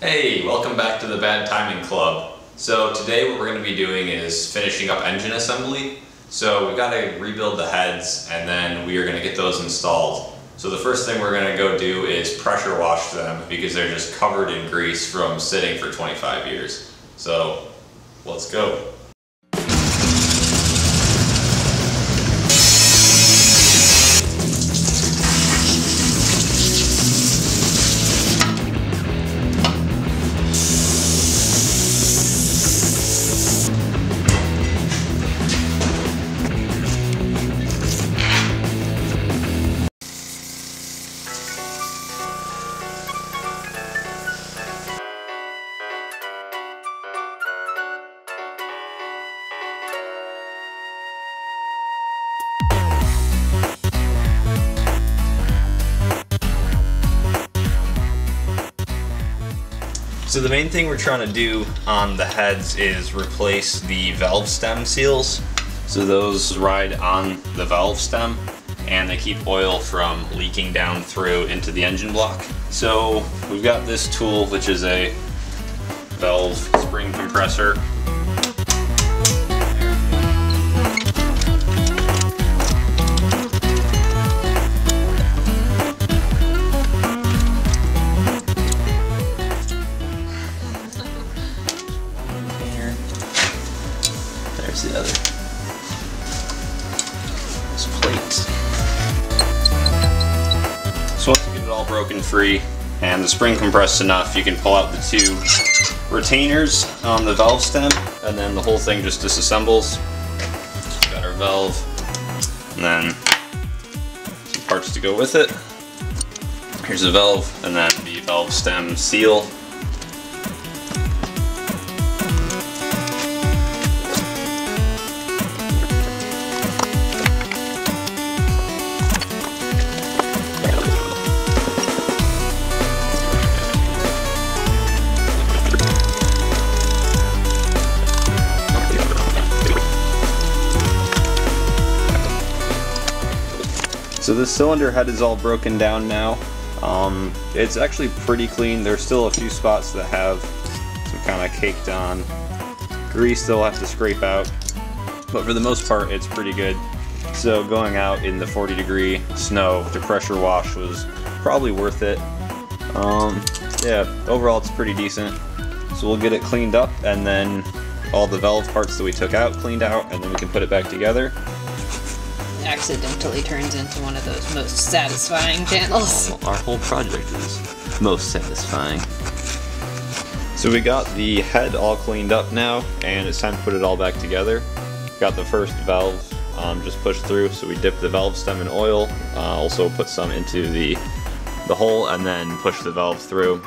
Hey, welcome back to the Bad Timing Club. So today what we're going to be doing is finishing up engine assembly. So we've got to rebuild the heads and then we are going to get those installed. So the first thing we're going to go do is pressure wash them because they're just covered in grease from sitting for 25 years. So let's go. So the main thing we're trying to do on the heads is replace the valve stem seals. So those ride on the valve stem and they keep oil from leaking down through into the engine block. So we've got this tool which is a valve spring compressor The other. This plate. So once you get it all broken free and the spring compressed enough, you can pull out the two retainers on the valve stem and then the whole thing just disassembles. Got our valve and then some parts to go with it. Here's the valve and then the valve stem seal This cylinder head is all broken down now. Um, it's actually pretty clean. There's still a few spots that have some kind of caked on grease they'll have to scrape out. But for the most part, it's pretty good. So going out in the 40 degree snow to pressure wash was probably worth it. Um, yeah, overall it's pretty decent. So we'll get it cleaned up and then all the valve parts that we took out cleaned out and then we can put it back together. Accidentally turns into one of those most satisfying channels. Our whole project is most satisfying. So we got the head all cleaned up now, and it's time to put it all back together. Got the first valve um, just pushed through, so we dip the valve stem in oil, uh, also put some into the, the hole, and then push the valve through.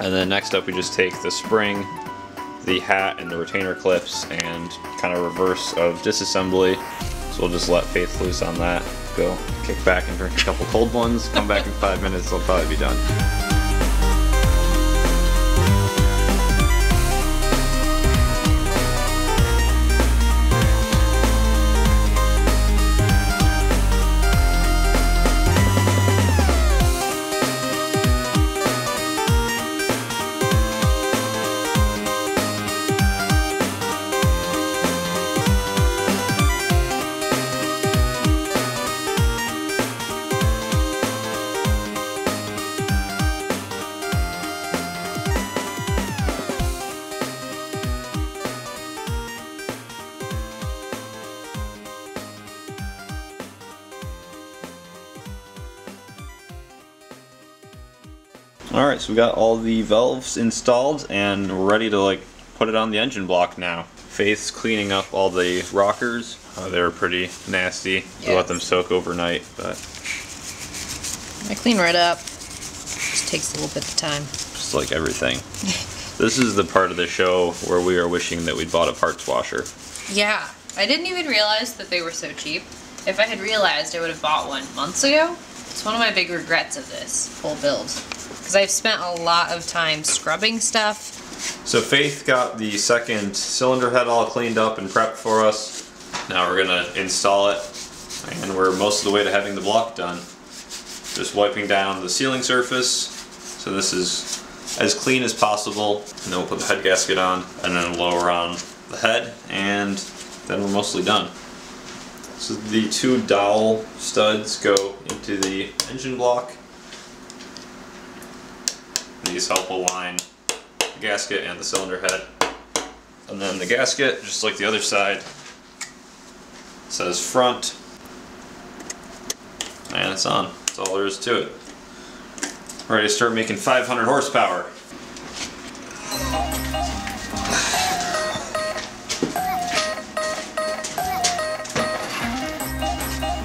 And then next up we just take the spring, the hat, and the retainer clips, and kind of reverse of disassembly. So we'll just let Faith loose on that. Go kick back and drink a couple cold ones, come back in five minutes, they'll probably be done. Alright, so we got all the valves installed and we're ready to like put it on the engine block now. Faith's cleaning up all the rockers. Uh, they were pretty nasty. We let them soak overnight, but I clean right up. Just takes a little bit of time. just like everything. this is the part of the show where we are wishing that we'd bought a parts washer. Yeah, I didn't even realize that they were so cheap. If I had realized, I would have bought one months ago. It's one of my big regrets of this whole build. Because I've spent a lot of time scrubbing stuff. So Faith got the second cylinder head all cleaned up and prepped for us. Now we're gonna install it and we're most of the way to having the block done. Just wiping down the sealing surface. So this is as clean as possible. And then we'll put the head gasket on and then lower on the head and then we're mostly done. So the two dowel studs go into the engine block. These help align the gasket and the cylinder head. And then the gasket, just like the other side, says front. And it's on. That's all there is to it. Ready to start making 500 horsepower.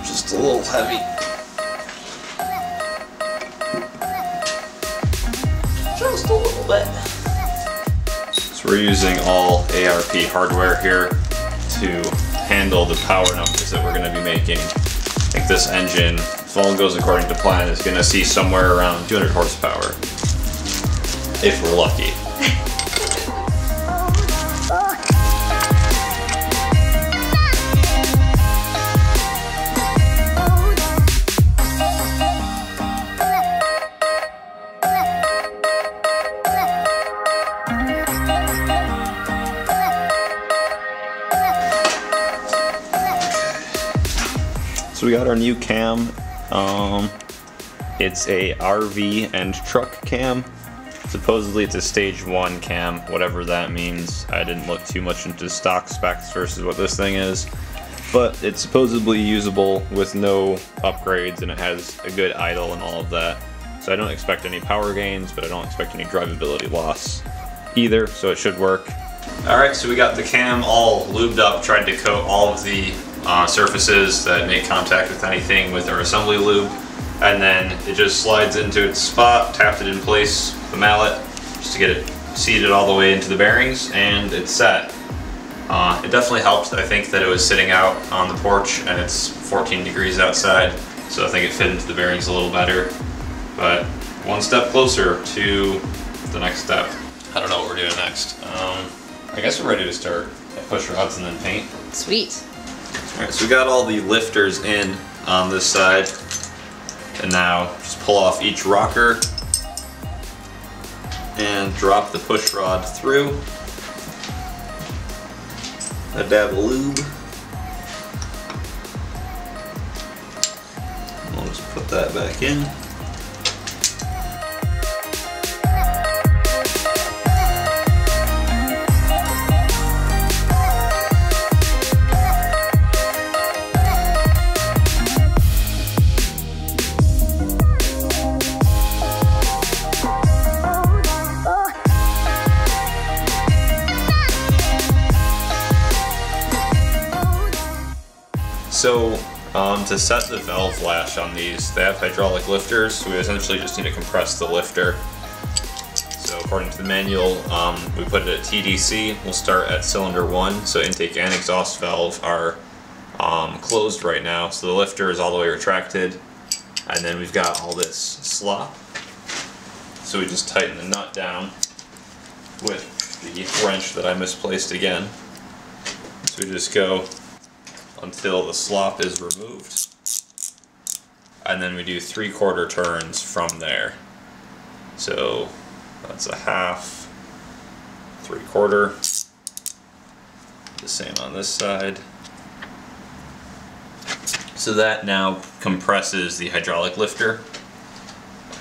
Just a little heavy. Just a little bit. So we're using all ARP hardware here to handle the power numbers that we're going to be making. I think this engine, if all goes according to plan, is going to see somewhere around 200 horsepower. If we're lucky. got our new cam. Um, it's a RV and truck cam. Supposedly it's a stage one cam, whatever that means. I didn't look too much into stock specs versus what this thing is. But it's supposedly usable with no upgrades and it has a good idle and all of that. So I don't expect any power gains, but I don't expect any drivability loss either, so it should work. Alright, so we got the cam all lubed up, tried to coat all of the uh, surfaces that make contact with anything with our assembly lube. And then it just slides into its spot, tapped it in place with the mallet, just to get it seated all the way into the bearings, and it's set. Uh, it definitely helped, I think, that it was sitting out on the porch and it's 14 degrees outside, so I think it fit into the bearings a little better. But one step closer to the next step. I don't know what we're doing next. Um, I guess we're ready to start push rods and then paint. Sweet. Alright, so we got all the lifters in on this side. And now just pull off each rocker and drop the push rod through. A dab of lube. We'll just put that back in. So, um, to set the valve lash on these, they have hydraulic lifters, so we essentially just need to compress the lifter. So according to the manual, um, we put it at TDC, we'll start at cylinder 1, so intake and exhaust valve are um, closed right now, so the lifter is all the way retracted, and then we've got all this slop. So we just tighten the nut down with the wrench that I misplaced again. So we just go until the slop is removed. And then we do three quarter turns from there. So that's a half, three quarter. The same on this side. So that now compresses the hydraulic lifter.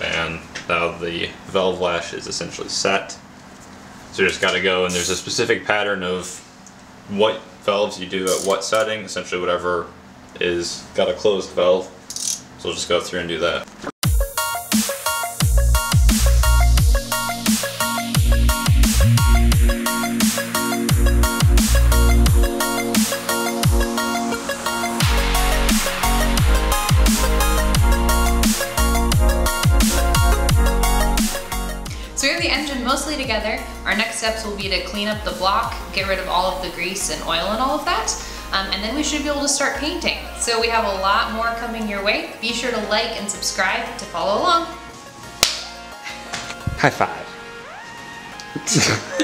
And now the valve lash is essentially set. So you just gotta go and there's a specific pattern of what valves you do at what setting, essentially whatever is got a closed valve. So we'll just go through and do that. Steps will be to clean up the block, get rid of all of the grease and oil and all of that. Um, and then we should be able to start painting. So we have a lot more coming your way. Be sure to like and subscribe to follow along. High five.